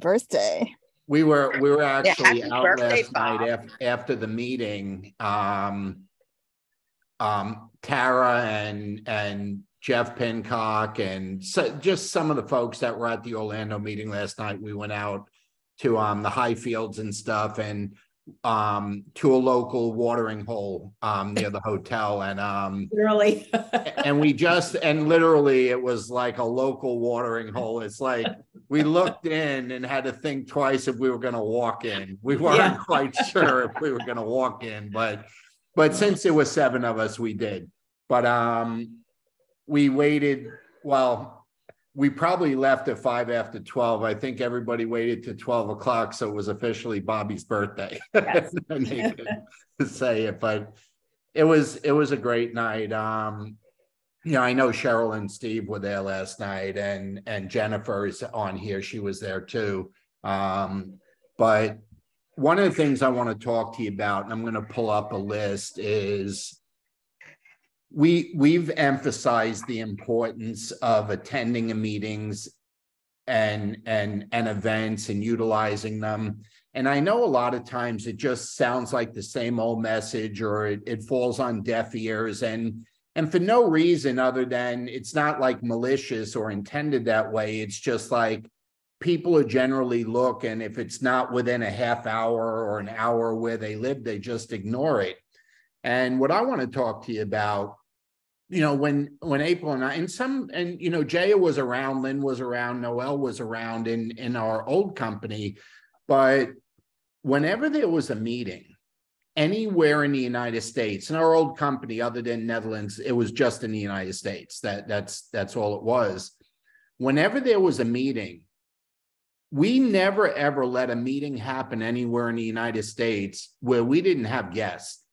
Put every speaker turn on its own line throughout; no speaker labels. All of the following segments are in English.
birthday.
We were we were actually
happy
out
birthday,
last night
Bob.
after after the meeting. Um, um, Tara and and Jeff Pincock and so just some of the folks that were at the Orlando meeting last night. We went out to um the high fields and stuff and um to a local watering hole um near the hotel and um
Really?
and we just and literally it was like a local watering hole it's like we looked in and had to think twice if we were going to walk in we weren't
Yeah.
quite sure if we were going to walk in but but since there was seven of us we did but um we waited well we probably left at five after 12 i think everybody waited to 12 o'clock so it was officially bobby's birthday.
Yes.
And they could say it but it was it was a great night. Um you know i know cheryl and steve were there last night and and jennifer is on here. She was there too. Um but one of the things i want to talk to you about and i'm going to pull up a list is we we've emphasized the importance of attending meetings and and and events and utilizing them. And i know a lot of times it just sounds like the same old message or it, it falls on deaf ears. And and for no reason other than it's not like malicious or intended that way. It's just like people are generally look and if it's not within a half hour or an hour where they live they just ignore it. And what i want to talk to you about you know when when april and i and some and you know jaya was around lynn was around noel was around in in our old company. But whenever there was a meeting anywhere in the united states in our old company other than netherlands it was just in the united states. That that's that's all it was. Whenever there was a meeting we never ever let a meeting happen anywhere in the united states where we didn't have guests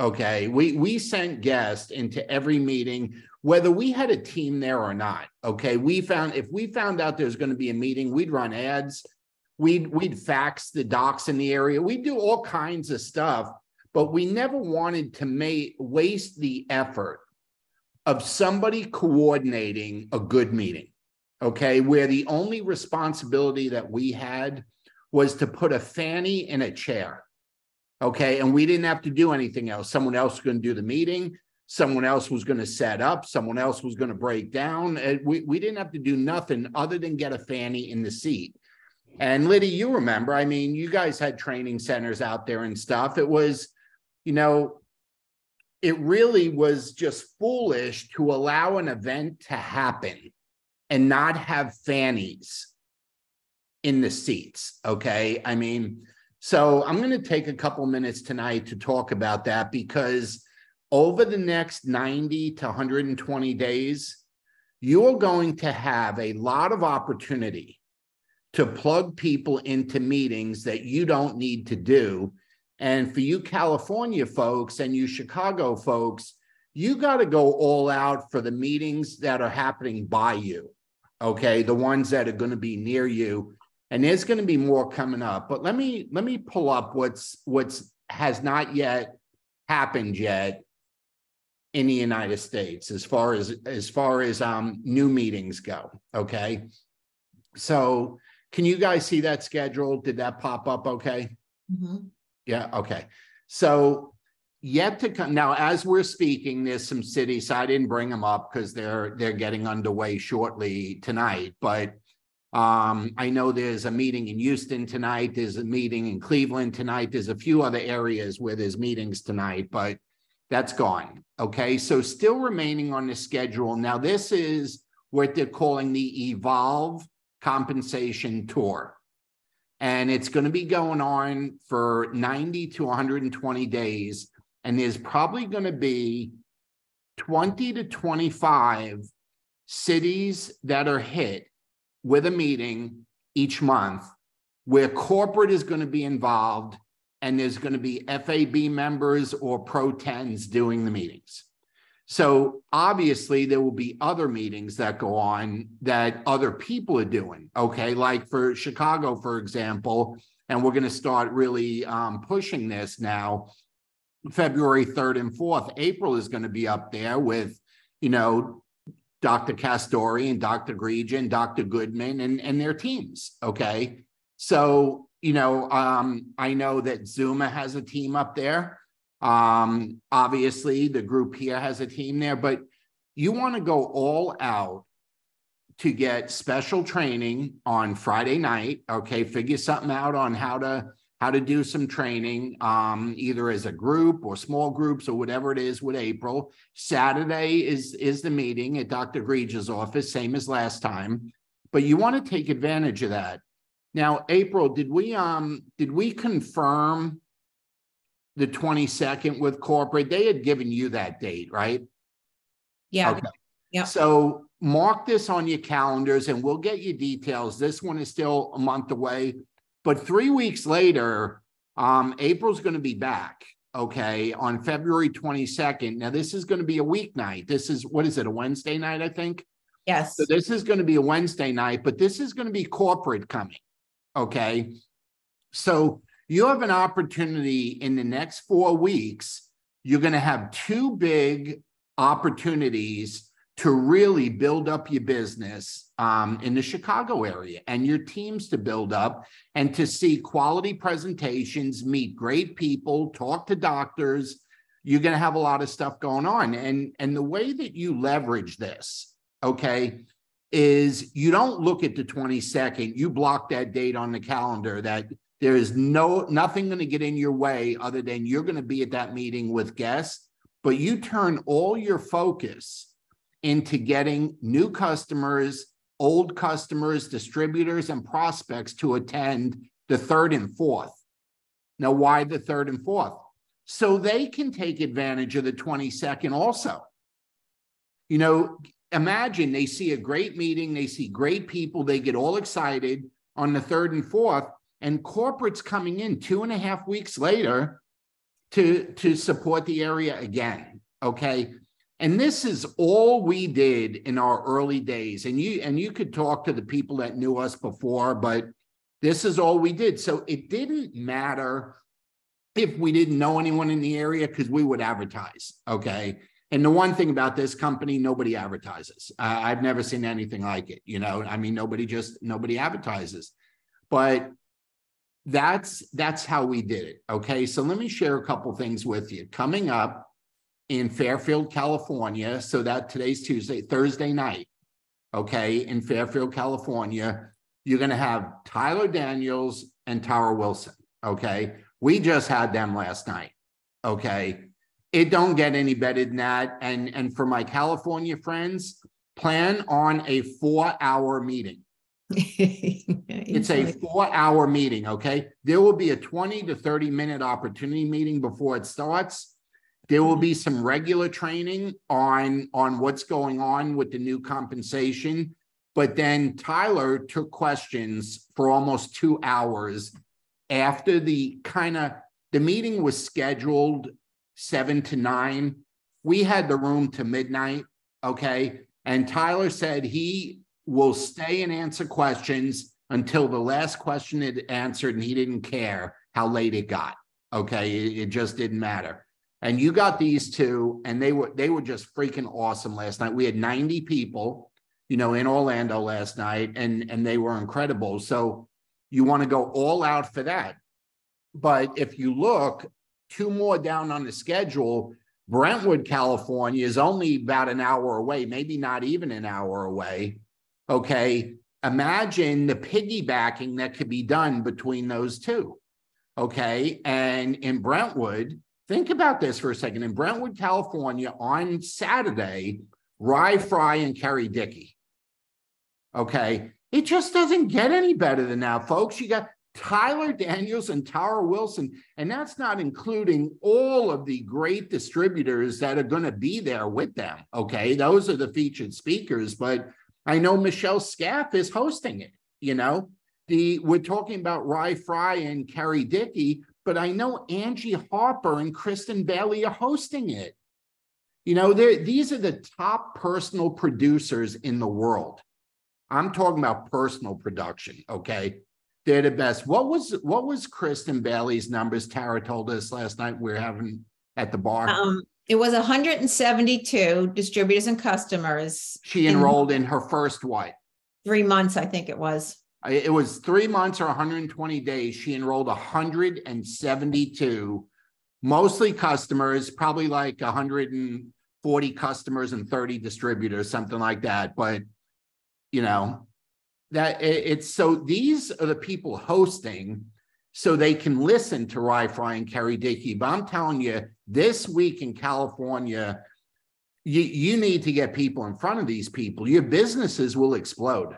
Okay, we we sent guests into every meeting, whether we had a team there or not. Okay, we found if we found out there's going to be a meeting, we'd run ads, we'd we'd fax the docs in the area, we'd do all kinds of stuff, but we never wanted to make waste the effort of somebody coordinating a good meeting. Okay, where the only responsibility that we had was to put a fanny in a chair. Okay. And we didn't have to do anything else. Someone else was going to do the meeting. Someone else was going to set up. Someone else was going to break down. And we, we didn't have to do nothing other than get a fanny in the seat. And Liddy, you remember, I mean, you guys had training centers out there and stuff. It was, you know, it really was just foolish to allow an event to happen and not have fannies in the seats. Okay. I mean, so I'm going to take a couple minutes tonight to talk about that because over the next 90 to 120 days, you're going to have a lot of opportunity to plug people into meetings that you don't need to do. And for you California folks and you Chicago folks, you got to go all out for the meetings that are happening by you. Okay. The ones that are going to be near you and there's going to be more coming up but let me let me pull up what's what's has not yet happened yet in the united states as far as as far as um new meetings go okay so can you guys see that schedule did that pop up okay
Mhm.
yeah, okay. So yet to come now, as we're speaking, there's some cities. I didn't bring them up because they're they're getting underway shortly tonight. But um, I know there's a meeting in Houston tonight. There's a meeting in Cleveland tonight. There's a few other areas where there's meetings tonight, but that's gone. Okay, so still remaining on the schedule. Now, this is what they're calling the Evolve Compensation Tour and it's going to be going on for 90 to 120 days and there's probably going to be 20 to 25 cities that are hit with a meeting each month where corporate is going to be involved and there's going to be FAB members or pro 10s doing the meetings. So obviously there will be other meetings that go on that other people are doing. Okay, like for Chicago, for example, and we're going to start really um, pushing this now. February 3rd and 4th, April is going to be up there with, you know, Dr. Castori and Dr. Gregian, Dr. Goodman, and, and their teams. Okay. So, you know, um, I know that Zuma has a team up there. Um, obviously, the group here has a team there, but you want to go all out to get special training on Friday night. Okay, figure something out on how to how to do some training, um, either as a group or small groups or whatever it is with April. Saturday is is the meeting at Dr. Grege's office, same as last time. But you want to take advantage of that. Now, April, did we um did we confirm the 22nd with corporate? They had given you that date, right?
Yeah.
Okay.
Yeah.
So mark this on your calendars and we'll get you details. This one is still a month away, but three weeks later, um, April's going to be back. Okay, on February 22nd. Now, this is going to be a weeknight. This is what is it, a Wednesday night, I think?
Yes.
So this is going to be a Wednesday night, but this is going to be corporate coming. Okay. So you have an opportunity in the next four weeks. You're going to have two big opportunities to really build up your business um, in the Chicago area and your teams to build up and to see quality presentations, meet great people, talk to doctors. You're going to have a lot of stuff going on. And, and the way that you leverage this, okay, is you don't look at the 22nd, you block that date on the calendar that there is no nothing going to get in your way other than you're going to be at that meeting with guests, but you turn all your focus into getting new customers, old customers, distributors, and prospects to attend the third and fourth. Now, why the third and fourth? So they can take advantage of the 22nd also. You know, imagine they see a great meeting, they see great people, they get all excited on the third and fourth, and corporate's coming in two and a half weeks later to, to support the area again. Okay. And this is all we did in our early days. And you and you could talk to the people that knew us before, but this is all we did. So it didn't matter if we didn't know anyone in the area because we would advertise. Okay. And the one thing about this company, nobody advertises. Uh, I've never seen anything like it. You know, I mean, nobody just nobody advertises. But that's that's how we did it. Okay, so let me share a couple things with you. Coming up in Fairfield, California, so that today's Tuesday, Thursday night. Okay, in Fairfield, California, you're going to have Tyler Daniels and Tara Wilson. Okay, we just had them last night. Okay, it don't get any better than that. And and for my California friends, plan on a four hour meeting. it's a four hour meeting. Okay. There will be a 20 to 30 minute opportunity meeting before it starts. There will mm-hmm. be some regular training on, on what's going on with the new compensation. But then Tyler took questions for almost two hours after the kind of the meeting was scheduled seven to nine. We had the room to midnight. Okay. And Tyler said he will stay and answer questions until the last question it answered and he didn't care how late it got. Okay. It, it just didn't matter. And you got these two, and they were they were just freaking awesome last night. We had 90 people, you know, in Orlando last night, and and they were incredible. So you want to go all out for that. But if you look two more down on the schedule, Brentwood, California is only about an hour away, maybe not even an hour away. Okay. Imagine the piggybacking that could be done between those two. Okay. And in Brentwood, think about this for a second. In Brentwood, California, on Saturday, Rye Fry and Kerry Dickey. Okay. It just doesn't get any better than that, folks. You got Tyler Daniels and Tara Wilson. And that's not including all of the great distributors that are going to be there with them. Okay. Those are the featured speakers. But I know Michelle Scaff is hosting it. You know, the we're talking about Rye Fry and Kerry Dickey, but I know Angie Harper and Kristen Bailey are hosting it. You know, these are the top personal producers in the world. I'm talking about personal production. Okay, they're the best. What was what was Kristen Bailey's numbers? Tara told us last night we are having at the bar.
Um, it was 172 distributors and customers.
She enrolled in, in her first what?
Three months, I think it was.
It was three months or hundred and twenty days. She enrolled hundred and seventy-two. Mostly customers, probably like hundred and forty customers and thirty distributors, something like that, but. You know, that it- it's so these are the people hosting. So they can listen to Rye Fry and Kerry Dickey, but I'm telling you, this week in California. You, you need to get people in front of these people. Your businesses will explode.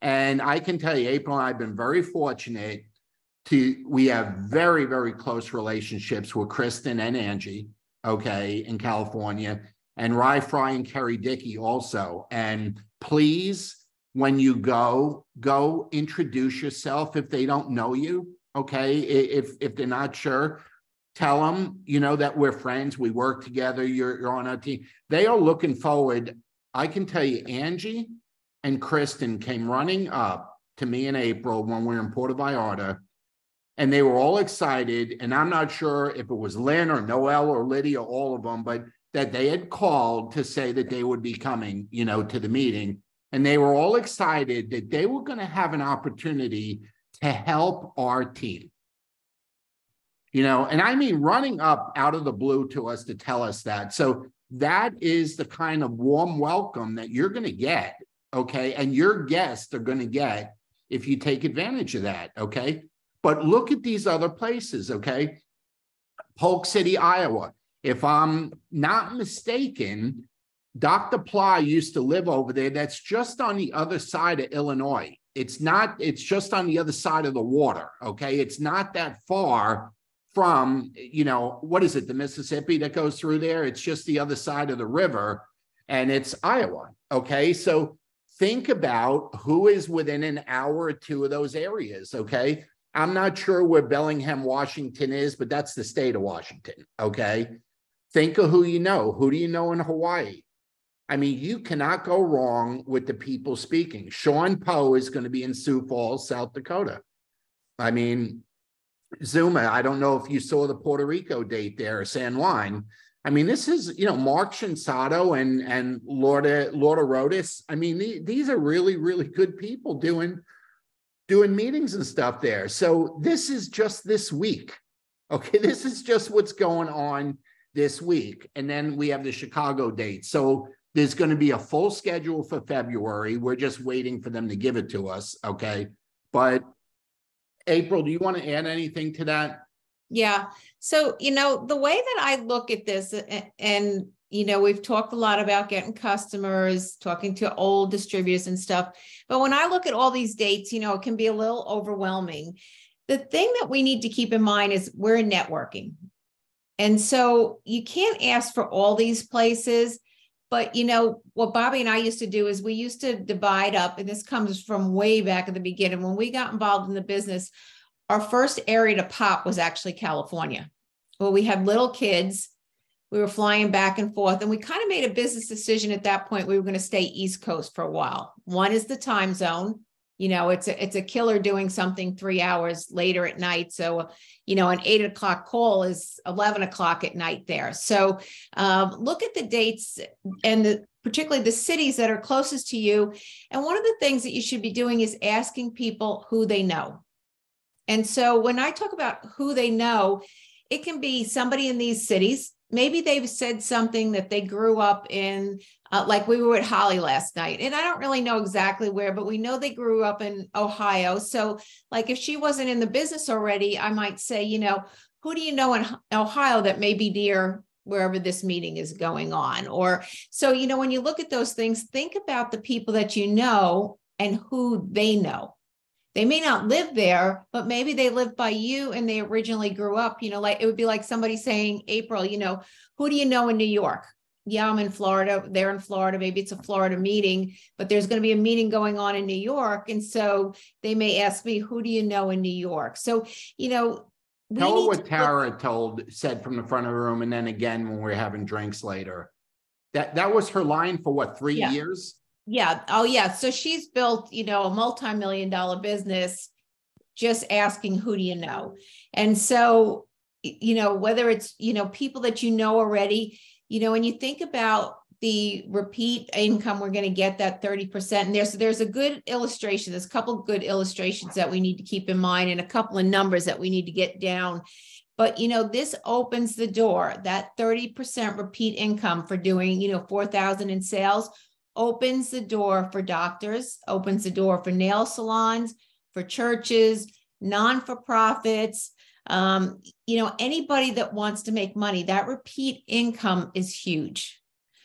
And I can tell you, April and I have been very fortunate to, we have very, very close relationships with Kristen and Angie, okay, in California, and Rye Fry and Kerry Dickey also. And please, when you go, go introduce yourself if they don't know you, okay? If, if they're not sure, tell them, you know, that we're friends, we work together, you're, you're on our team. They are looking forward. I can tell you, Angie and Kristen came running up to me in April when we were in Puerto Vallarta. And they were all excited. And I'm not sure if it was Lynn or Noel or Lydia, all of them, but that they had called to say that they would be coming, you know, to the meeting. And they were all excited that they were going to have an opportunity to help our team. You know, and I mean running up out of the blue to us to tell us that. So that is the kind of warm welcome that you're going to get. Okay. And your guests are going to get if you take advantage of that. Okay. But look at these other places. Okay. Polk City, Iowa. If I'm not mistaken, Dr. Ply used to live over there. That's just on the other side of Illinois. It's not, it's just on the other side of the water. Okay. It's not that far from, you know, what is it, the Mississippi that goes through there? It's just the other side of the river and it's Iowa. Okay. So think about who is within an hour or two of those areas. Okay. I'm not sure where Bellingham, Washington is, but that's the state of Washington. Okay. Think of who you know. Who do you know in Hawaii? I mean, you cannot go wrong with the people speaking. Sean Poe is going to be in Sioux Falls, South Dakota. I mean, Zuma, I don't know if you saw the Puerto Rico date there, San Juan. I mean, this is, you know, Mark Shinsato and and Lorda Lorda Rodas. I mean, the, these are really, really good people doing doing meetings and stuff there. So this is just this week. Okay, this is just what's going on this week. And then we have the Chicago date. So there's going to be a full schedule for February. We're just waiting for them to give it to us. Okay. But April, do you want to add anything to that?
Yeah. So, you know, the way that I look at this, a- and, you know, we've talked a lot about getting customers, talking to old distributors and stuff. But when I look at all these dates, you know, it can be a little overwhelming. The thing that we need to keep in mind is we're networking. And so you can't ask for all these places. But you know, what Bobby and I used to do is we used to divide up, and this comes from way back at the beginning when we got involved in the business. Our first area to pop was actually California. where we had little kids. We were flying back and forth, and we kind of made a business decision at that point. We were going to stay East Coast for a while. One is the time zone. You know, it's a it's a killer doing something three hours later at night. So, you know, an eight o'clock call is eleven o'clock at night there. So, um, look at the dates and the particularly the cities that are closest to you. And one of the things that you should be doing is asking people who they know. And so when I talk about who they know, it can be somebody in these cities. Maybe they've said something that they grew up in, uh, like we were at Holly last night. And I don't really know exactly where, but we know they grew up in Ohio. So, like, if she wasn't in the business already, I might say, you know, who do you know in Ohio that may be near wherever this meeting is going on? Or so, you know, when you look at those things, think about the people that you know and who they know. They may not live there, but maybe they live by you and they originally grew up, you know, like it would be like somebody saying, April, you know, who do you know in New York? Yeah, I'm in Florida. They're in Florida. Maybe it's a Florida meeting, but there's going to be a meeting going on in New York. And so they may ask me, who do you know in New York? So, you know, we
Tell what
to
Tara told, said from the front of the room, and then again when we are having drinks later. That, that was her line for what, three
Yeah.
years?
Yeah. Oh, yeah. So she's built, you know, a multi-million dollar business just asking, who do you know? And so, you know, whether it's, you know, people that you know already, you know, when you think about the repeat income we're going to get that 30% and there's there's a good illustration there's a couple good illustrations that we need to keep in mind and a couple of numbers that we need to get down but you know this opens the door that 30% repeat income for doing you know 4000 in sales opens the door for doctors opens the door for nail salons for churches non-for-profits um, you know anybody that wants to make money. That repeat income is huge.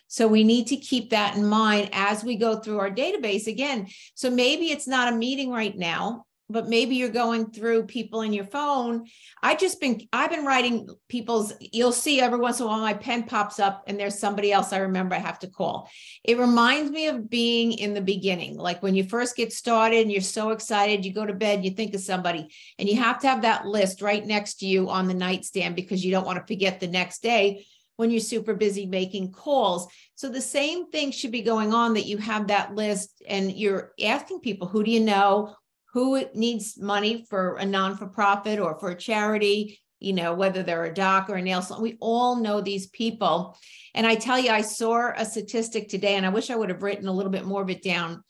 So we need to keep that in mind as we go through our database again. So maybe it's not a meeting right now, but maybe you're going through people in your phone. I've just been I've been writing people's you'll see every once in a while my pen pops up and there's somebody else I remember I have to call. It reminds me of being in the beginning, like when you first get started and you're so excited, you go to bed, you think of somebody and you have to have that list right next to you on the nightstand because you don't want to forget the next day when you're super busy making calls. So the same thing should be going on that you have that list and you're asking people, who do you know? Who needs money for a non for profit or for a charity? You know, whether they're a doc or a nail salon, we all know these people. And I tell you, I saw a statistic today, and I wish I would have written a little bit more of it down.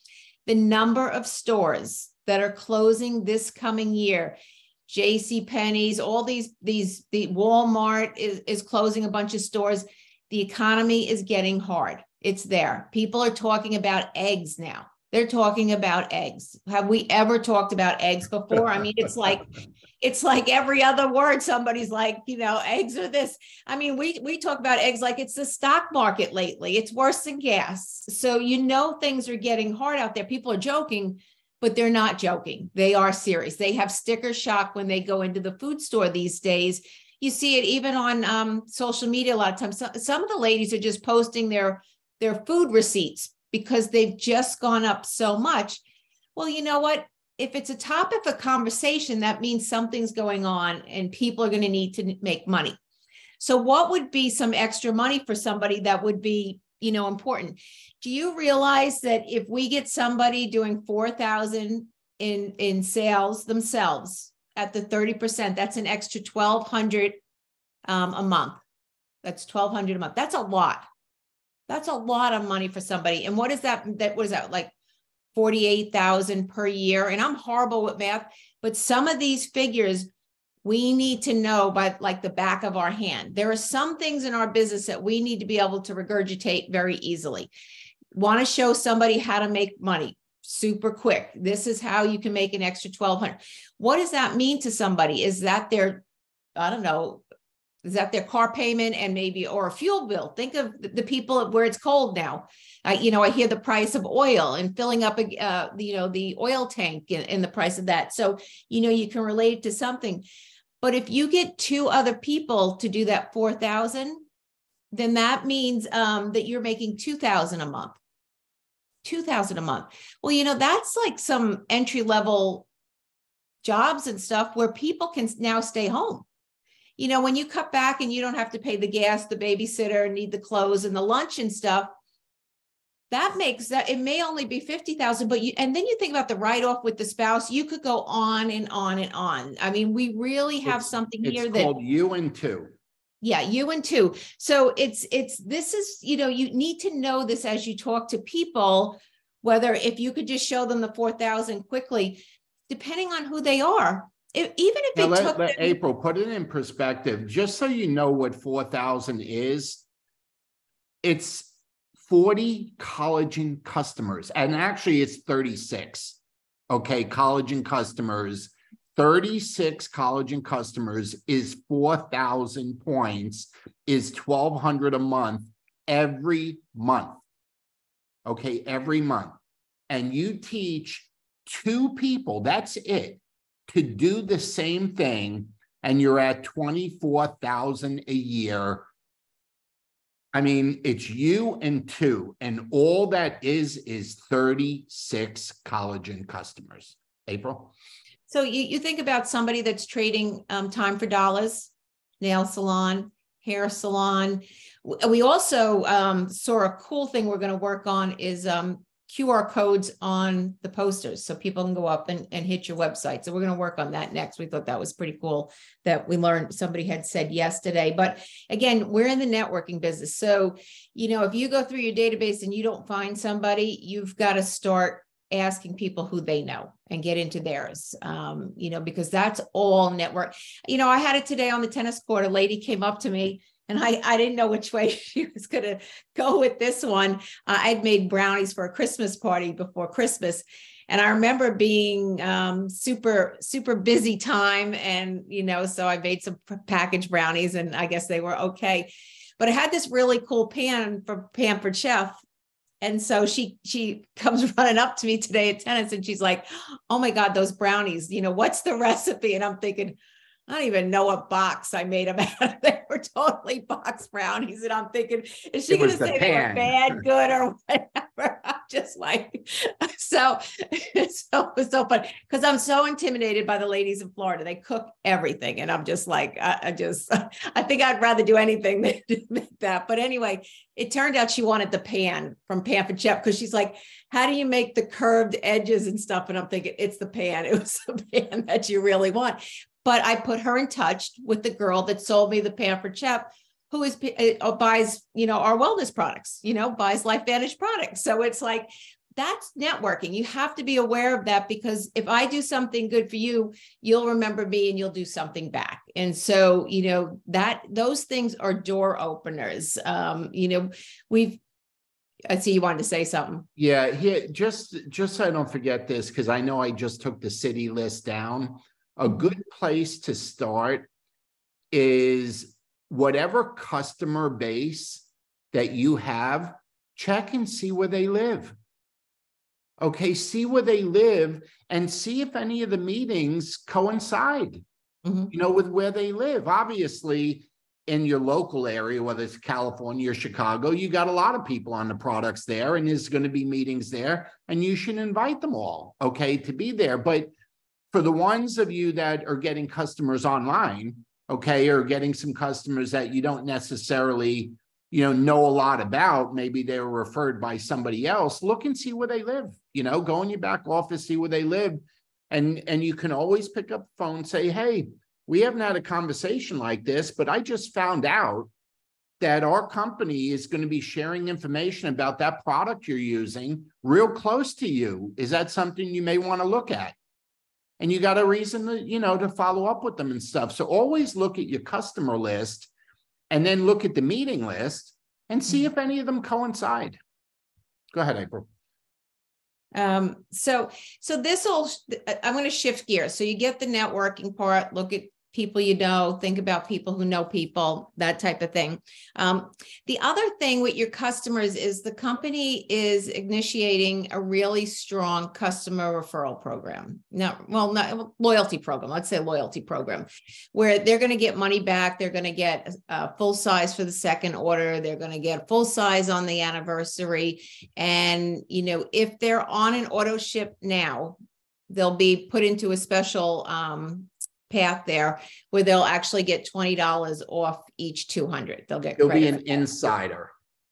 The number of stores that are closing this coming year J.C. Penney's, all these these the Walmart is is closing a bunch of stores. The economy is getting hard. It's there. People are talking about eggs now. They're talking about eggs. Have we ever talked about eggs before? I mean, it's like it's like every other word somebody's like, you know, eggs are this. I mean, we we talk about eggs like it's the stock market lately. It's worse than gas. So you know things are getting hard out there. People are joking, but they're not joking. They are serious. They have sticker shock when they go into the food store these days. You see it even on um, social media a lot of times. So, some of the ladies are just posting their their food receipts because they've just gone up so much. Well, you know what? If it's a topic of conversation, that means something's going on and people are going to need to make money. So, what would be some extra money for somebody that would be you know important do you realize that if we get somebody doing 4000 in in sales themselves at the 30% that's an extra 1200 um, a month that's 1200 a month that's a lot that's a lot of money for somebody and what is that that was that like 48,000 per year and I'm horrible with math but some of these figures we need to know by like the back of our hand. There are some things in our business that we need to be able to regurgitate very easily. Want to show somebody how to make money super quick. This is how you can make an extra 1200. What does that mean to somebody? Is that their I don't know, is that their car payment and maybe or a fuel bill? Think of the people where it's cold now. I, you know, I hear the price of oil and filling up a, uh, you know, the oil tank and, and the price of that. So, you know, you can relate to something. But if you get two other people to do that 4,000, then that means um, that you're making 2,000 a month. 2000 a month. Well, you know, that's like some entry level jobs and stuff where people can now stay home. You know, when you cut back and you don't have to pay the gas, the babysitter, need the clothes and the lunch and stuff, that makes that it may only be 50,000 but you and then you think about the write off with the spouse you could go on and on and on. I mean we really have
It's-
something
It's
here that
called you and two.
yeah you and two. So it's it's this is you know you need to know this as you talk to people whether if you could just show them the 4000 quickly depending on who they are if, even if
Now,
it
let,
took
let
them,
April put it in perspective, just so you know what four thousand is. It's forty collagen customers, and actually it's thirty-six. Okay, collagen customers, thirty-six collagen customers is four thousand points, is twelve hundred a month every month. Okay, every month. And you teach two people, that's it to do the same thing and you're at 24,000 a year. I mean, it's you and two, and all that is is 36 collagen customers. April?
so you, you think about somebody that's trading um, time for dollars nail salon hair salon we also um, saw a cool thing we're going to work on is um, QR codes on the posters so people can go up and, and hit your website. So we're going to work on that next. We thought that was pretty cool that we learned somebody had said yes today. But again, we're in the networking business. So, you know, if you go through your database and you don't find somebody, you've got to start asking people who they know and get into theirs um, you know because that's all network you know i had it today on the tennis court a lady came up to me and I, I didn't know which way she was going to go with this one. Uh, I'd made brownies for a Christmas party before Christmas. And I remember being um, super, super busy time. And, you know, so I made some packaged brownies and I guess they were okay. But I had this really cool pan from Pampered Chef and so she she comes running up to me today at tennis and she's like, "Oh my god, those brownies! You know what's the recipe?" And I'm thinking, I don't even know what box I made them out of. They were totally box brownies. And I'm thinking, is she going to say they were bad, good, or whatever? I'm just like, so, so, so fun. Because I'm so intimidated by the ladies in Florida. They cook everything. And I'm just like, I, I just, I think I'd rather do anything than make that. But anyway, it turned out she wanted the pan from Pampered Chef because she's like, how do you make the curved edges and stuff? And I'm thinking, it's the pan. It was the pan that you really want. But I put her in touch with the girl that sold me the Pampered Chef, who is uh, buys, you know, our wellness products, you know, buys LifeVantage products. So it's like that's networking. You have to be aware of that because if I do something good for you, you'll remember me and you'll do something back. And so, you know, that those things are door openers. Um, you know, we've I see you wanted to say something.
Yeah, here just just so I don't forget this because I know I just took the city list down a good place to start is whatever customer base that you have, check and see where they live. Okay, see where they live and see if any of the meetings coincide, mm-hmm. you know, with where they live. Obviously, in your local area, whether it's California or Chicago, you got a lot of people on the products there, and there's going to be meetings there, and you should invite them all, okay, to be there. But for the ones of you that are getting customers online, okay, or getting some customers that you don't necessarily, you know, know a lot about, maybe they were referred by somebody else, look and see where they live. You know, go in your back office, see where they live. And and you can always pick up the phone, say, hey, we haven't had a conversation like this, but I just found out that our company is going to be sharing information about that product you're using real close to you. Is that something you may want to look at? And you got a reason to, you know, to follow up with them and stuff. So always look at your customer list and then look at the meeting list and see if any of them coincide. Go ahead, April.
Um, so so this will I'm going to shift gears. So you get the networking part, look at people you know, think about people who know people, that type of thing. Um, the other thing with your customers is the company is initiating a really strong customer referral program. Now, well, not loyalty program, let's say loyalty program, where they're going to get money back. They're going to get full size for the second order. They're going to get full size on the anniversary. And, you know, if they're on an auto ship now, they'll be put into a special um, path there where they'll actually get $20 off each 200. They'll get
You'll be an insider.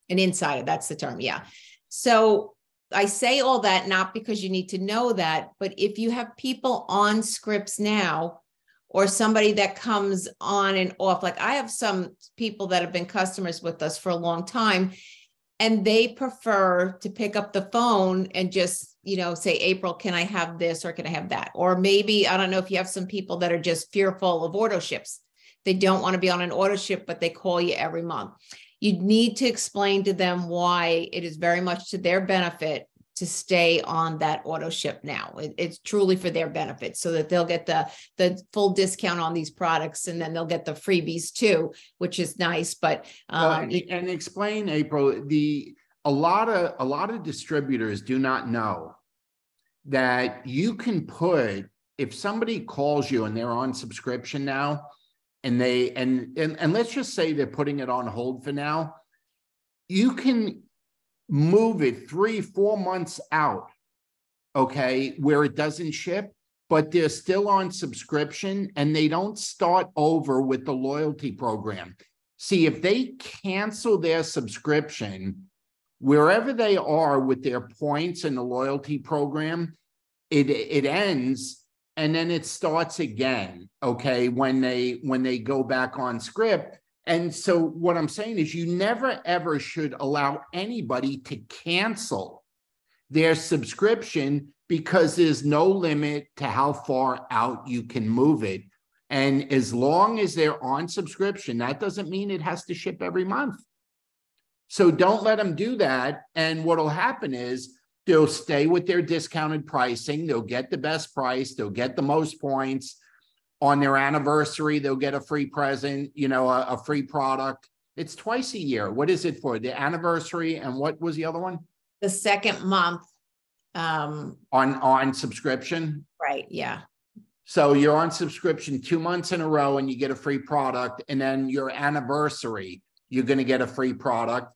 An insider, that's the term. Yeah. So I say all that not because you need to know that, but if you have people on scripts now or somebody that comes on and off, like I have some people that have been customers with us for a long time and they prefer to pick up the phone and just you know say april can i have this or can i have that or maybe i don't know if you have some people that are just fearful of auto ships they don't want to be on an auto ship but they call you every month you need to explain to them why it is very much to their benefit to stay on that auto ship now. It, it's truly for their benefit so that they'll get the, the full discount on these products and then they'll get the freebies too, which is nice. But
um, well, and, and explain, April, the a lot of a lot of distributors do not know that you can put if somebody calls you and they're on subscription now and they and and, and let's just say they're putting it on hold for now you can move it three, four months out, okay, where it doesn't ship, but they're still on subscription and they don't start over with the loyalty program. See, if they cancel their subscription wherever they are with their points in the loyalty program, it it ends and then it starts again. Okay, when they when they go back on script. And so what I'm saying is you never ever should allow anybody to cancel their subscription because there's no limit to how far out you can move it. And as long as they're on subscription, that doesn't mean it has to ship every month. So don't let them do that. And what will happen is they'll stay with their discounted pricing. They'll get the best price. They'll get the most points. On their anniversary, they'll get a free present, you know, a, a free product. It's twice a year. What is it for? The anniversary and what was the other one?
The second month. Um,
On on subscription.
right, yeah.
So you're on subscription two months in a row and you get a free product. And then your anniversary, you're going to get a free product.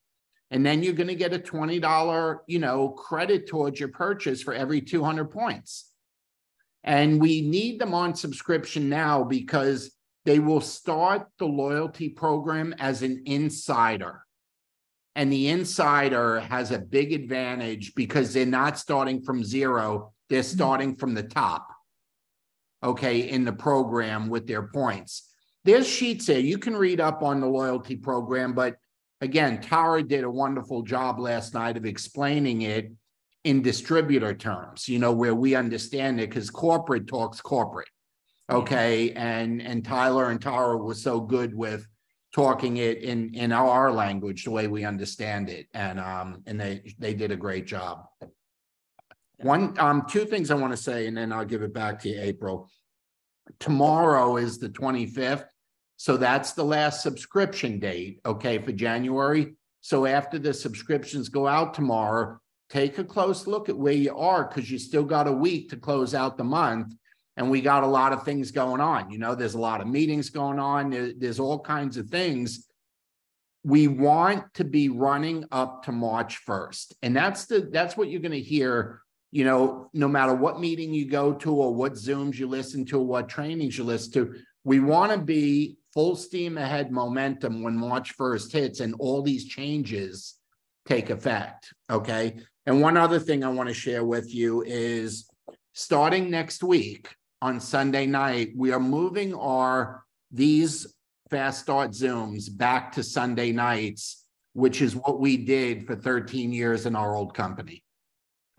And then you're going to get a $20, you know, credit towards your purchase for every 200 points. And we need them on subscription now because they will start the loyalty program as an insider. And the insider has a big advantage because they're not starting from zero, they're mm-hmm. starting from the top okay, in the program with their points. There's sheets there. You can read up on the loyalty program, but again, Tara did a wonderful job last night of explaining it in distributor terms, you know, where we understand it because corporate talks corporate. Okay. And and Tyler and Tara was so good with talking it in in our language, the way we understand it. And um, and they they did a great job. One, um, two things I want to say, and then I'll give it back to you, April. Tomorrow is the twenty-fifth, so that's the last subscription date, okay, for January. So after the subscriptions go out tomorrow, take a close look at where you are, because you still got a week to close out the month. And we got a lot of things going on, you know, there's a lot of meetings going on, there's all kinds of things we want to be running up to March 1st. And that's the that's what you're going to hear, you know, no matter what meeting you go to or what Zooms you listen to or what trainings you listen to, we want to be full steam ahead momentum when March 1st hits and all these changes take effect, okay? And one other thing I want to share with you is starting next week on Sunday night, we are moving our these fast start Zooms back to Sunday nights, which is what we did for 13 years in our old company.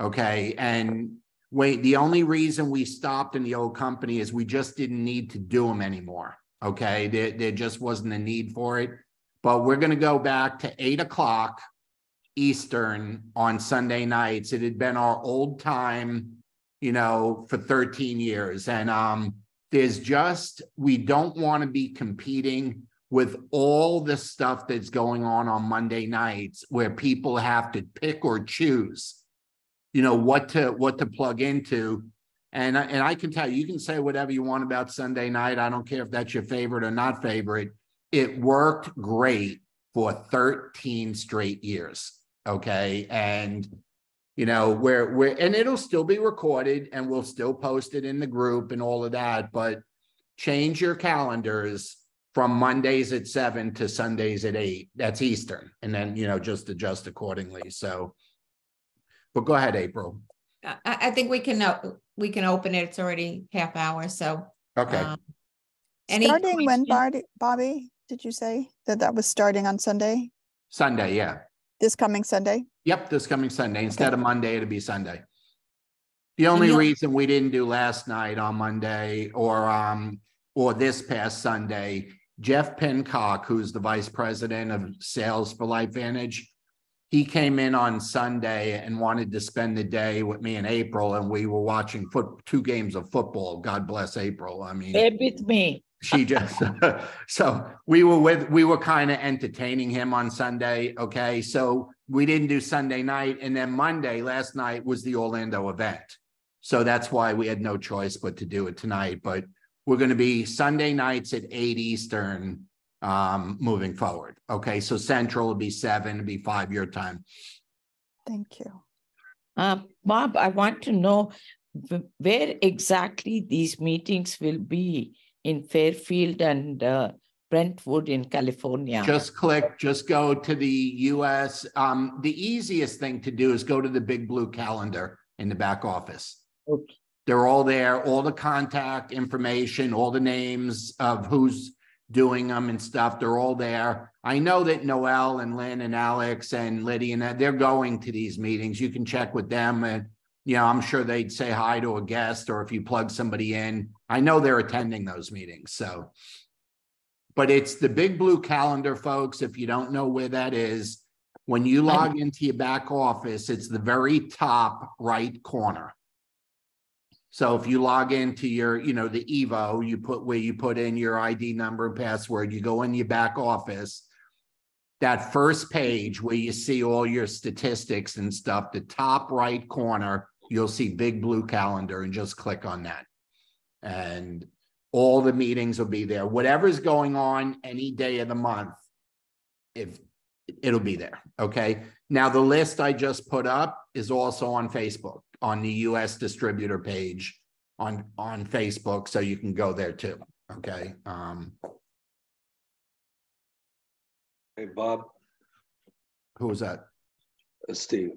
Okay. And wait, the only reason we stopped in the old company is we just didn't need to do them anymore. Okay. There, there just wasn't a need for it. But we're going to go back to eight o'clock Eastern on Sunday nights. It had been our old time, you know, for 13 years. And um, there's just, we don't want to be competing with all the stuff that's going on on Monday nights where people have to pick or choose, you know, what to, what to plug into. And, I- and I can tell you, you can say whatever you want about Sunday night. I don't care if that's your favorite or not favorite. It worked great for 13 straight years. Okay. And, you know, where, where, and it'll still be recorded and we'll still post it in the group and all of that. But change your calendars from Mondays at seven to Sundays at eight. That's Eastern. And then, you know, just adjust accordingly. So, but go ahead, April.
I, I I think we can, o- we can open it. It's already half hour, so.
Okay.
um, Any
Starting when. Bobby, Bobby, did you say that that was starting on Sunday,
Sunday. Yeah.
this coming Sunday?
Yep, this coming Sunday. Instead of Monday, it'll be Sunday. The only
you'll-
reason we didn't do last night on Monday or um or this past Sunday, Jeff Pincock, who's the vice president of sales for LifeVantage, he came in on Sunday and wanted to spend the day with me in April, and we were watching foot two games of football. God bless April. I mean,
with me.
she just so we were with we were kind of entertaining him on Sunday. Okay, so we didn't do Sunday night, and then Monday last night was the Orlando event, so that's why we had no choice but to do it tonight. But we're going to be Sunday nights at eight Eastern, um, moving forward. Okay, so Central will be seven, it'll be five your time.
Thank you.
Uh, Bob, I want to know where exactly these meetings will be in Fairfield and uh, Brentwood in California.
Just click, just go to the US. Um, the easiest thing to do is go to the big blue calendar in the back office.
Okay.
They're all there, all the contact information, all the names of who's doing them and stuff. They're all there. I know that Noel and Lynn and Alex and Lydia and they're going to these meetings. You can check with them and you know, I'm sure they'd say hi to a guest or if you plug somebody in. I know they're attending those meetings. So but it's the big blue calendar, folks. If you don't know where that is, when you log into your back office, it's the very top right corner. So if you log into your, you know, the Evo, you put where you put in your ID number and password, you go in your back office. That first page where you see all your statistics and stuff, the top right corner, you'll see big blue calendar and just click on that. And all the meetings will be there. Whatever's going on any day of the month, if it'll be there. Okay. Now the list I just put up is also on Facebook on the US distributor page on on Facebook, so you can go there too. Okay. Um,
Hey, Bob,
who was that?
uh, Steve.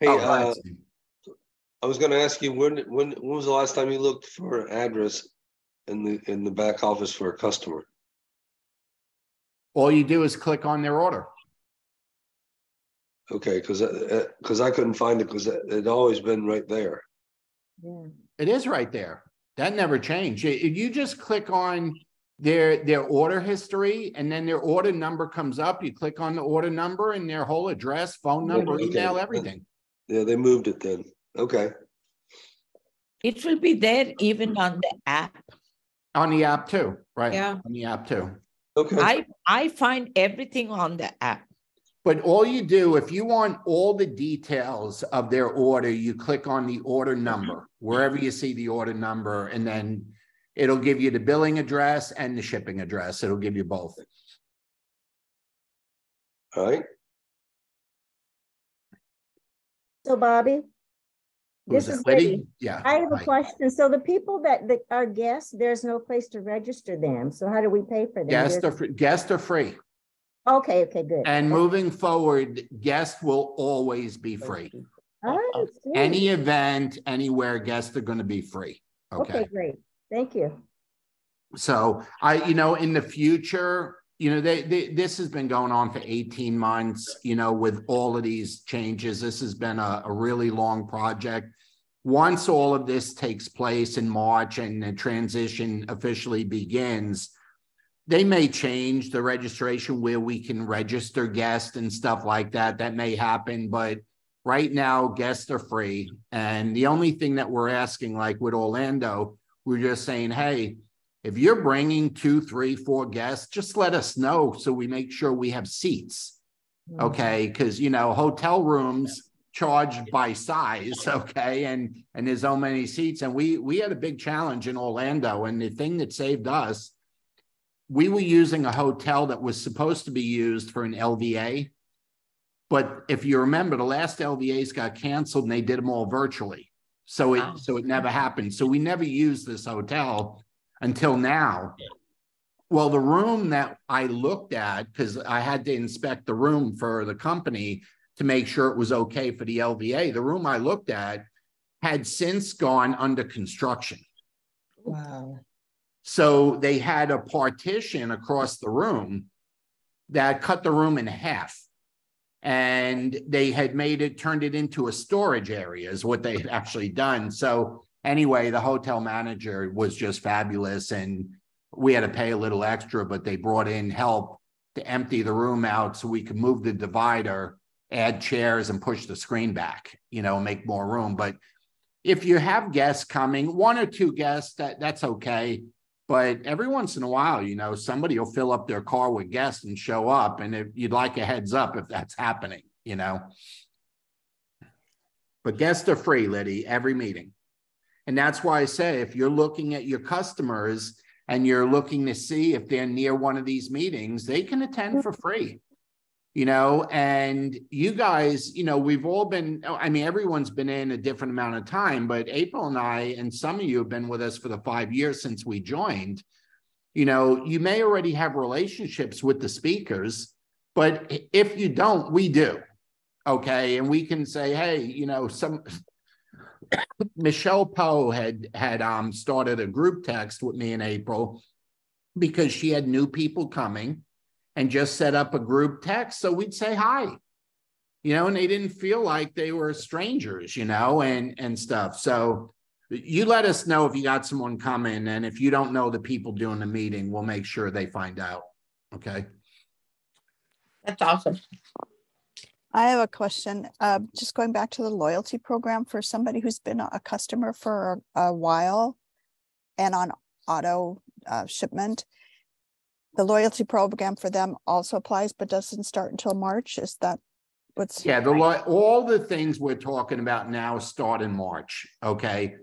Hey,
Oh, ahead,
uh,
Steve.
I was gonna ask you, when, when, when was the last time you looked for an address in the, in the back office for a customer?
All you do is click on their order.
Okay, cause, uh, uh, cause I couldn't find it, cause it it always been right there.
It is right there. That never changed. If you just click on their their order history and then their order number comes up, you click on the order number and their whole address, phone number,
Okay.
email, everything.
Yeah, they moved it then. Okay,
It will be there even on the app.
On the app too, right?
Yeah.
On the app too.
okay.
I, I find everything on the app.
But all you do, if you want all the details of their order, you click on the order mm-hmm. number, wherever you see the order number, and then it'll give you the billing address and the shipping address. It'll give you both.
All right,
So Bobby,
Who's
this is
that? Liddy?
Liddy.
Yeah.
I have a
right.
question. So the people that, that are guests, there's no place to register them. So how do we pay for them?
Guests
There's-
are, free- guests are free.
Okay, okay, good.
And moving forward, guests will always be free.
All right. Oh,
Any event, anywhere, guests are going to be free.
Okay,
Okay.
great. Thank you.
So I, you know, in the future, you know, they, they, this has been going on for 18 months, you know, with all of these changes. This has been a, a really long project. Once all of this takes place in March and the transition officially begins, they may change the registration where we can register guests and stuff like that. That may happen, but right now guests are free. And the only thing that we're asking, like with Orlando, we're just saying, hey, if you're bringing two, three, four guests, just let us know so we make sure we have seats. Mm-hmm. Okay, because you know hotel rooms charged by size. Okay, and and there's so many seats, and we we had a big challenge in Orlando, and the thing that saved us, we were using a hotel that was supposed to be used for an LVA, but if you remember, the last LVAs got canceled, and they did them all virtually. So it
Wow.
so it never happened. So we never used this hotel until now. Well, the room that I looked at, because I had to inspect the room for the company to make sure it was okay for the LVA, the room I looked at had since gone under construction.
Wow.
So they had a partition across the room that cut the room in half. And they had made it, turned it into a storage area, is what they had actually done. So, anyway, the hotel manager was just fabulous. And we had to pay a little extra, but they brought in help to empty the room out so we could move the divider, add chairs, and push the screen back, you know, make more room. But if you have guests coming, one or two guests, that, that's okay. But every once in a while, you know, somebody will fill up their car with guests and show up. And if you'd like a heads up if that's happening, you know. But guests are free, Liddy, every meeting. And that's why I say if you're looking at your customers and you're looking to see if they're near one of these meetings, they can attend for free. You know, and you guys, you know, we've all been, I mean, everyone's been in a different amount of time, but April and I, and some of you have been with us for the five years since we joined. you know, you may already have relationships with the speakers, but if you don't, we do. Okay, and we can say, hey, you know, some Michelle Poe had had um started a group text with me in April because she had new people coming and just set up a group text. So we'd say hi. You know, and they didn't feel like they were strangers, you know, and and stuff. So you let us know if you got someone coming, and if you don't know the people doing the meeting, we'll make sure they find out. Okay.
That's awesome.
I have a question, uh, just going back to the loyalty program for somebody who's been a a customer for a a while and on auto uh, shipment. The loyalty program for them also applies, but doesn't start until March. Is that what's?
Yeah, the law, all the things we're talking about now start in March, okay?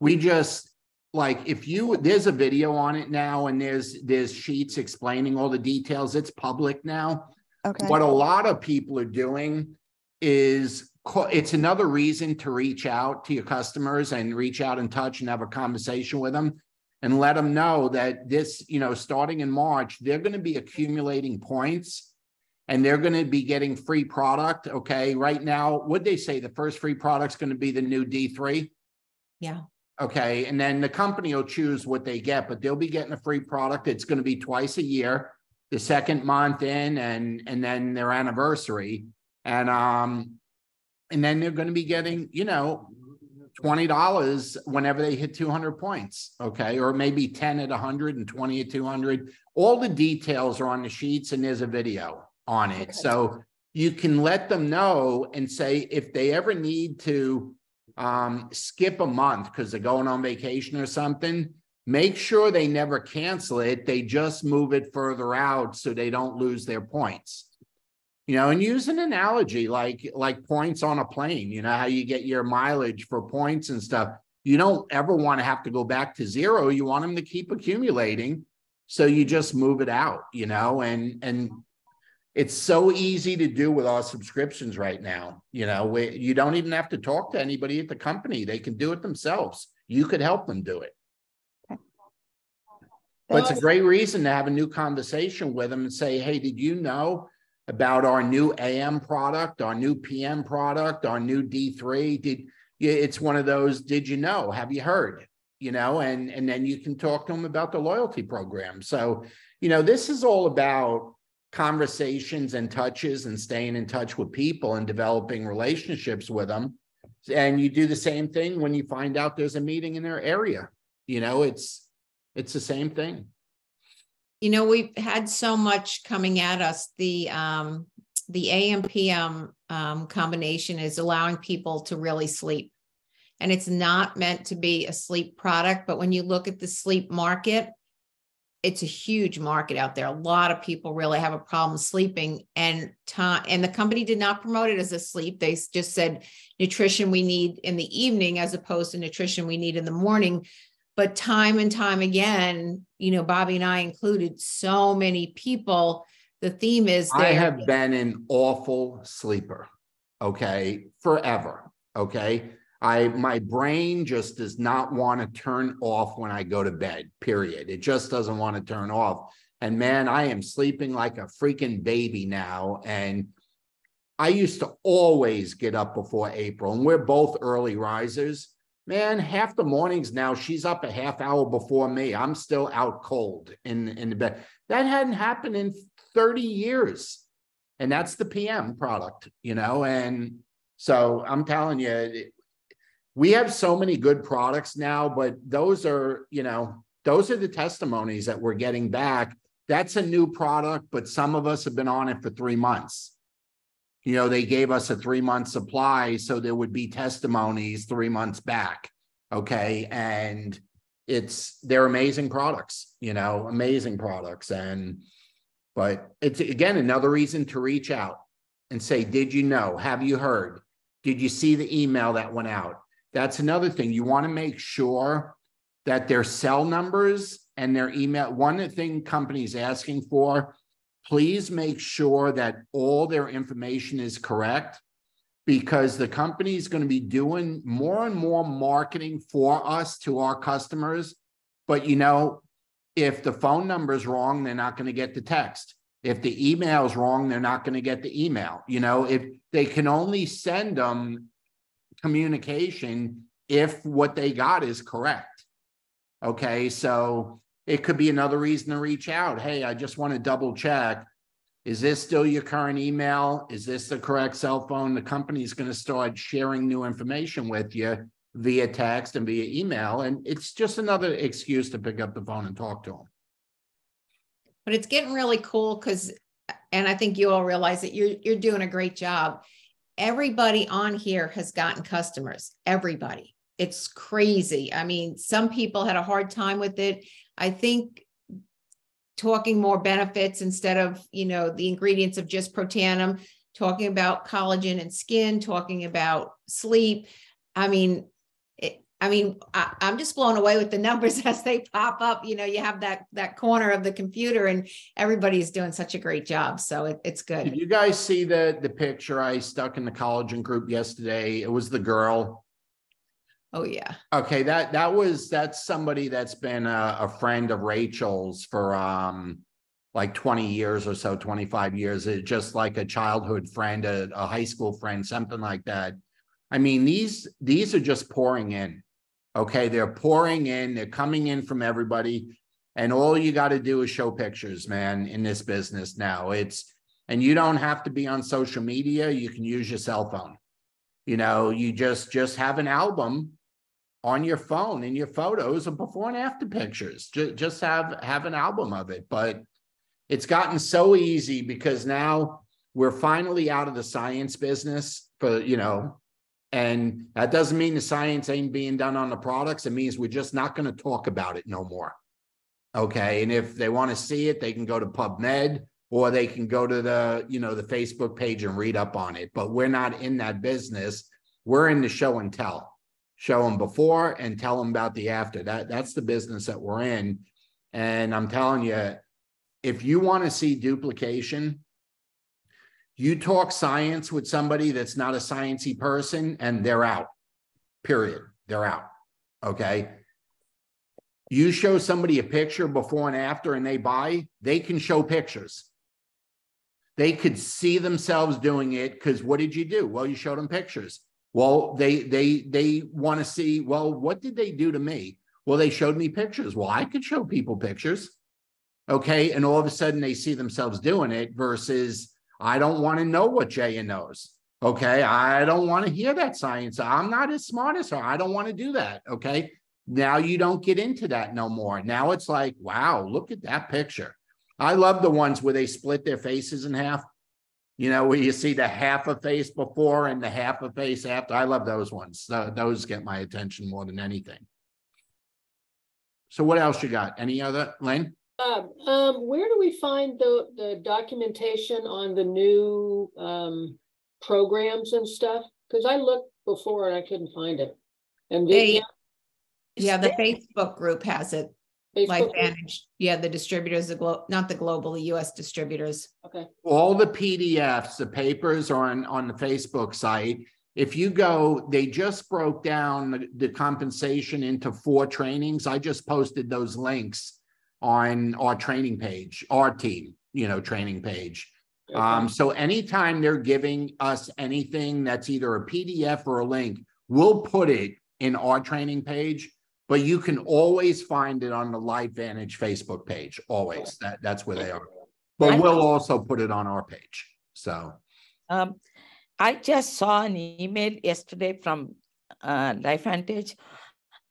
We just, like, if you, there's a video on it now and there's, there's sheets explaining all the details. It's public now.
Okay,
What a lot of people are doing is, it's another reason to reach out to your customers and reach out and touch and have a conversation with them. And let them know that this, you know, starting in March, they're gonna be accumulating points. And they're gonna be getting free product, okay? Right now, what'd they say? The first free product's gonna be the new D three?
Yeah.
Okay, and then the company will choose what they get, but they'll be getting a free product. It's gonna be twice a year. The second month in and, and then their anniversary. And, um, and then they're gonna be getting, you know, twenty dollars whenever they hit two hundred points, okay? Or maybe ten at 100 and 20 at two hundred. All the details are on the sheets and there's a video on
Okay.
it. So you can let them know and say if they ever need to um, skip a month because they're going on vacation or something, make sure they never cancel it. They just move it further out so they don't lose their points. You know, and use an analogy like like points on a plane, you know, how you get your mileage for points and stuff. You don't ever want to have to go back to zero. You want them to keep accumulating. So you just move it out, you know, and and it's so easy to do with our subscriptions right now. You know, we, you don't even have to talk to anybody at the company. They can do it themselves. You could help them do it. But it's a great reason to have a new conversation with them and say, hey, did you know about our new AM product, our new PM product, our new D3? Did it's one of those, did you know? Have you heard? You know, and and then you can talk to them about the loyalty program. So, you know, this is all about conversations and touches and staying in touch with people and developing relationships with them. And you do the same thing when you find out there's a meeting in their area. You know, it's it's the same thing.
You know, we've had so much coming at us. The um, the AM PM um, combination is allowing people to really sleep. And it's not meant to be a sleep product, but when you look at the sleep market, it's a huge market out there. A lot of people really have a problem sleeping and time and the company did not promote it as a sleep. They just said nutrition we need in the evening as opposed to nutrition we need in the morning. But time and time again, you know, Bobby and I included so many people. The theme is
I have been an awful sleeper, okay, forever. Okay. I my brain just does not want to turn off when I go to bed, period. It just doesn't want to turn off. And man, I am sleeping like a freaking baby now. And I used to always get up before April, and we're both early risers. Man, half the mornings now, she's up a half hour before me. I'm still out cold in, in the bed. That hadn't happened in 30 years. And that's the PM product, you know? And so I'm telling you, we have so many good products now, but those are, you know, those are the testimonies that we're getting back. That's a new product, but some of us have been on it for three months. You know, they gave us a three month supply, so there would be testimonies three months back. Okay. And it's, they're amazing products, you know, amazing products. And, but it's again, another reason to reach out and say, did you know? Have you heard? Did you see the email that went out? That's another thing. You want to make sure that their cell numbers and their email, one thing companies asking for, please make sure that all their information is correct because the company is going to be doing more and more marketing for us to our customers. But you know, if the phone number is wrong, they're not going to get the text. If the email is wrong, they're not going to get the email. You know, if they can only send them communication if what they got is correct. Okay, so it could be another reason to reach out. Hey, I just want to double check. Is this still your current email? Is this the correct cell phone? The company's going to start sharing new information with you via text and via email. And it's just another excuse to pick up the phone and talk to them.
But it's getting really cool because, and I think you all realize that you're you're doing a great job. Everybody on here has gotten customers. Everybody. It's crazy. I mean, some people had a hard time with it. I think talking more benefits instead of, you know, the ingredients of just Protandim, talking about collagen and skin, talking about sleep. I mean, I mean, I, am just blown away with the numbers as they pop up. You know, you have that that corner of the computer, and everybody's doing such a great job. So it, it's good.
Did you guys see the the picture I stuck in the collagen group yesterday? It was the girl.
Oh yeah.
Okay, that that was that's somebody that's been a, a friend of Rachel's for um like 20 years or so, 25 years. It's just like a childhood friend, a, a high school friend, something like that. I mean, these these are just pouring in. Okay, they're pouring in, they're coming in from everybody. And all you got to do is show pictures, man, in this business now. It's and you don't have to be on social media, you can use your cell phone. You know, you just just have an album on your phone in your photos of before and after pictures. Just, just have have an album of it. But it's gotten so easy because now we're finally out of the science business for, you know, and that doesn't mean the science ain't being done on the products. It means we're just not going to talk about it no more. Okay. And if they want to see it, they can go to PubMed or they can go to the, you know, the Facebook page and read up on it. But we're not in that business. We're in the show and tell. Show them before and tell them about the after. That that's the business that we're in. And I'm telling you, if you want to see duplication, you talk science with somebody that's not a sciency person and they're out. Period. They're out. Okay. You show somebody a picture before and after and they buy, they can show pictures. They could see themselves doing it because what did you do? Well, you showed them pictures. Well, they they they want to see, well, what did they do to me? Well, they showed me pictures. Well, I could show people pictures. Okay. And all of a sudden they see themselves doing it versus I don't want to know what Jaya knows. Okay. I don't want to hear that science. I'm not as smart as her. I don't want to do that. Okay. Now you don't get into that no more. Now it's like, wow, look at that picture. I love the ones where they split their faces in half. You know, where you see the half a face before and the half a face after. I love those ones. Those get my attention more than anything. So what else you got? Any other, Lynn?
Bob, um, where do we find the, the documentation on the new, um, programs and stuff? Cause I looked before and I couldn't find it. And
They- Yeah, the Facebook group has it. Life
Facebook,
Vantage. Yeah, the distributors, the glo, not the global, the US distributors.
okay,
all the PDFs, the papers are on, on the Facebook site. If you go, they just broke down the, the compensation into four trainings. I just posted those links on our training page, our team, you know, training page. Um, so anytime they're giving us anything that's either a PDF or a link, we'll put it in our training page. But you can always find it on the Life Vantage Facebook page. Always. That that's where they are. But we'll also put it on our page. So
Um, I just saw an email yesterday from uh, LifeVantage.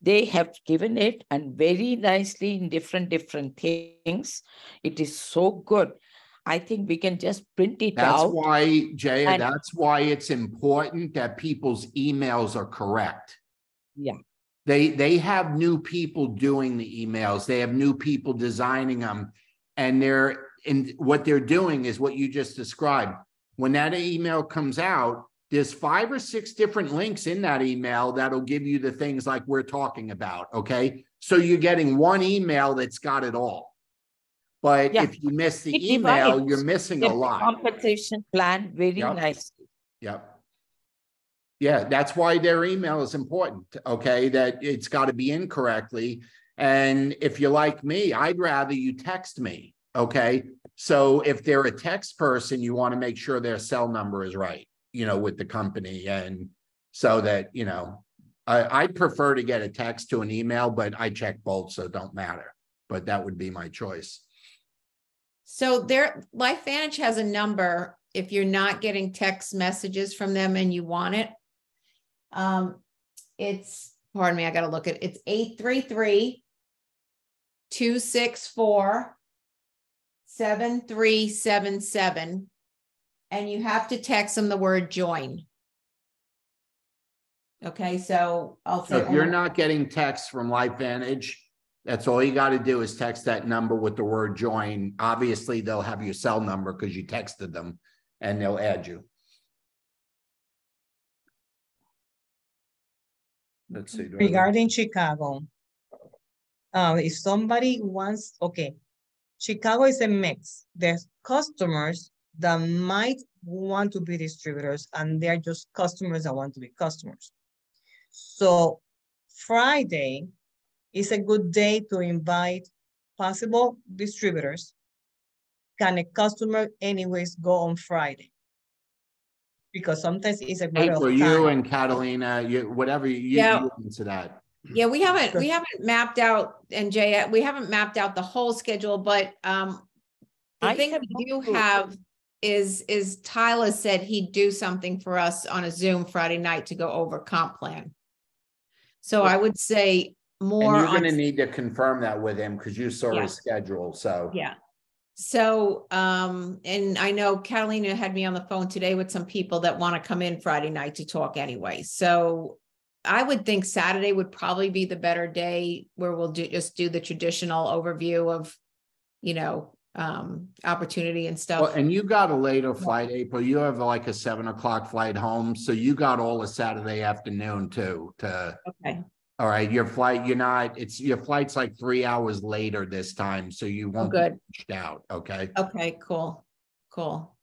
They have given it and very nicely in different different things. It is so good. I think we can just print it
that's
out.
That's why, Jaya,
And-
that's why it's important that people's emails are correct.
Yeah.
They they have new people doing the emails. They have new people designing them. And they're and what they're doing is what you just described. When that email comes out, there's five or six different links in that email that'll give you the things like we're talking about. Okay. So you're getting one email that's got it all. But
Yeah.
if you miss the
It
email,
divides
you're missing a lot.
Compensation plan very
Yep.
nicely.
Yep. Yeah, that's why their email is important, okay? That it's got to be in correctly. And if you like me, I'd rather you text me. Okay. So if they're a text person, you want to make sure their cell number is right, you know, with the company and so that, you know, I, I'd prefer to get a text to an email, but I check both, so don't matter. But that would be my choice.
So their LifeVantage has a number if you're not getting text messages from them and you want it. Um, it's, pardon me, I gotta look at, it's eight three three two six four seven three seven seven. And you have to text them the word join. Okay, so I'll
So
say.
if you're not getting texts from LifeVantage, that's all you got to do is text that number with the word join. Obviously, they'll have your cell number because you texted them and they'll add you. Let's see. have-
Regarding Chicago, uh, if somebody wants, okay, Chicago is a mix. There's customers that might want to be distributors and they're just customers that want to be customers. So Friday is a good day to invite possible distributors. Can a customer anyways go on Friday? Because sometimes it's a matter
April,
of
you
time.
and Catalina, you, whatever you, you
Yeah.
you into that.
Yeah, we haven't, we haven't mapped out, and Jay, we haven't mapped out the whole schedule, but um. The
I
thing
have
we do
also-
have is, is Tyler said he'd do something for us on a Zoom Friday night to go over comp plan. So I would say
And
more
you're
on,
gonna need to confirm that with him because you saw
Yeah.
his schedule, so.
yeah. So, um, and I know Catalina had me on the phone today with some people that want to come in Friday night to talk anyway, so. I would think Saturday would probably be the better day where we'll do, just do the traditional overview of, you know, um, opportunity and
Well,
stuff.
and you got a later flight, April. You have like a seven o'clock flight home, so you got all of Saturday afternoon too, to.
Okay,
All right, your flight, you're not, it's, your flight's like three hours later this time, so you oh, won't. be
Oh, good.
pushed Out, okay?
okay, cool, cool.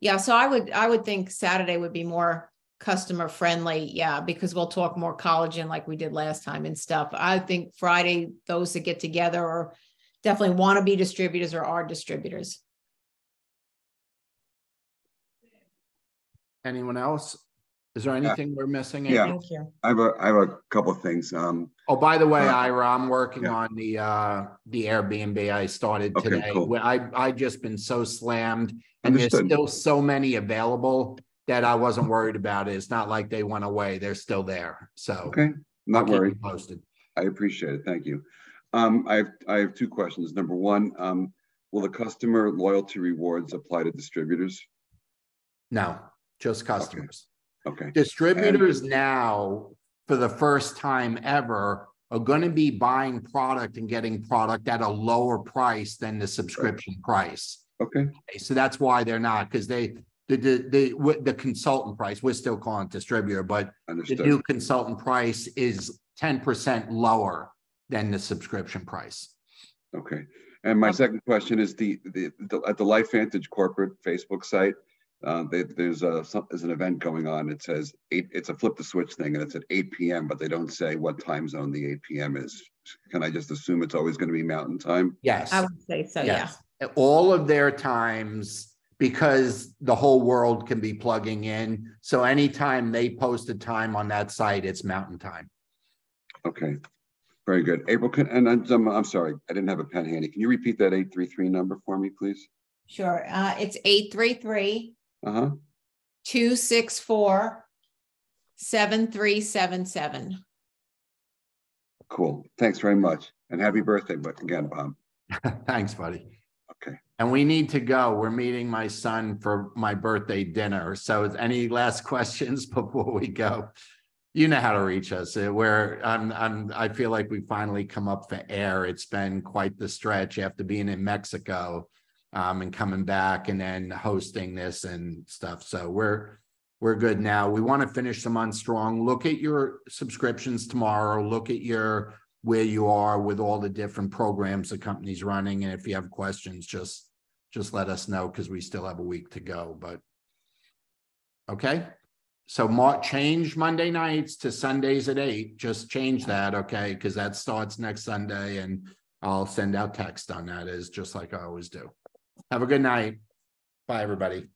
Yeah, so I would, I would think Saturday would be more customer friendly, yeah, because we'll talk more collagen like we did last time and stuff. I think Friday, those that get together or definitely want to be distributors or are distributors.
Anyone else? Is there anything we're missing?
yeah.
Thank you.
I have a, I have a couple of things. Um,
Oh, by the way,
Uh,
Ira, I'm working
yeah.
on the, uh, the Airbnb I started
Okay,
today.
cool.
I, I just been so slammed and there's still so many available that I wasn't worried about it. It's not like they went away. They're still there, so.
okay,
I'll
not worried.
Posted.
I appreciate it. Thank you. Um, I have, I have two questions. Number one, um, will the customer loyalty rewards apply to distributors?
No, just customers.
Okay,
Distributors now, for the first time ever, are gonna be buying product and getting product at a lower price than the subscription price.
okay,
Okay, So that's why they're not, because they, the, the, the, the consultant price, we're still calling it distributor, but the new consultant price is ten percent lower than the subscription price.
Okay. And my second question is the, the, the- at the LifeVantage corporate Facebook site, uh, they, there's a, some, there's an event going on. It says eight, it's a flip the switch thing and it's at eight PM, but they don't say what time zone the eight PM is. Can I just assume it's always going to be mountain time?
Yes.
I would say so, yeah.
Yes. All of their times, because the whole world can be plugging in. So anytime they post a time on that site, it's mountain time.
Okay, very good. April, can, and I'm, I'm- I'm sorry, I didn't have a pen handy. Can you repeat that eight three three number for me, please?
Sure, uh, it's eight three three
Uh-huh.
two six four seven three seven seven.
Cool. Thanks very much. And happy birthday, but again, Bob.
Thanks, buddy.
Okay.
And we need to go. We're meeting my son for my birthday dinner. So any last questions before we go? You know how to reach us. Uh, We're, I'm, I'm, I feel like we finally come up for air. It's been quite the stretch after being in Mexico. Um, and coming back and then hosting this and stuff. So we're, we're good now. We want to finish the month strong. Look at your subscriptions tomorrow. Look at your where you are with all the different programs the company's running. And if you have questions, just just let us know because we still have a week to go. But okay, so change Monday nights to Sundays at eight, just change that, okay? Because that starts next Sunday and I'll send out text on that is just like I always do. Have a good night. Bye, everybody.